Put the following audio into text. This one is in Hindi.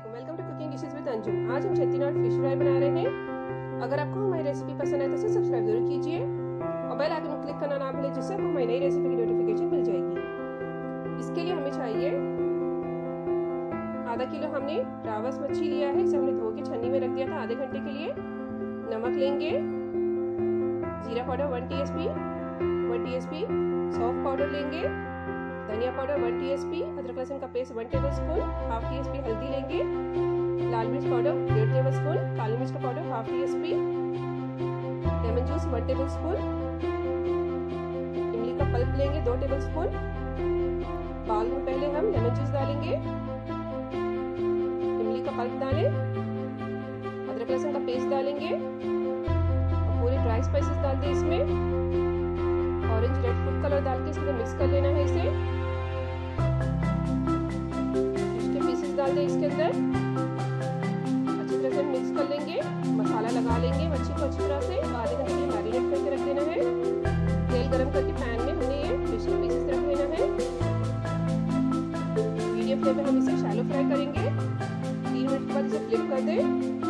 Aslam welcome to cooking dishes with Anjum आज हम चेट्टीनाड फ़िश फ्राई बना रहे हैं। अगर आपको हमारी रेसिपी पसंद आए तो सब्सक्राइब ज़रूर कीजिए। और बेल आइकन क्लिक करना ना भूलें, जिससे आपको हमारी नई रेसिपी की नोटिफिकेशन मिल जाएगी। इसके लिए हमें चाहिए आधा किलो हमने रावस मच्छी लिया है। इसे हमने धो के छन्नी में रख दिया था आधे घंटे के लिए। नमक लेंगे। जीरा powder one T S P one T S P soft powder लेंगे। धनिया पाउडर वन टीएसपी अदरक लहसुन का paste one tablespoon half T S P हल्दी मिर्च पाउडर डेढ़ टेबल स्पून काली मिर्च का powder half T P lemon juice one tablespoon इमली का पल्प लेंगे, दो टेबल स्पून बाल में पहले हम लेमन जूस डालेंगे। इमली का पल्प डालें। अदरक लहसुन का पेस्ट डालेंगे। पूरे ड्राई स्पाइसेस डाल दें इसमें। ऑरेंज रेड फ़ूड कलर डाल के इसमें मिक्स कर लेना है इसे। डाल दें इसके अंदर। कर लेंगे, मसाला लगा लेंगे मच्छी को अच्छी तरह से, आधे घंटे लिए मैरिनेट करके रख देना है। तेल गरम करके पैन में हमने ये फ़िश के पीसेस रख देना है। मीडियम फ्लेम पे हम इसे शैलो फ्राई करेंगे। तीन मिनट के बाद इसे फ्लिप कर दें।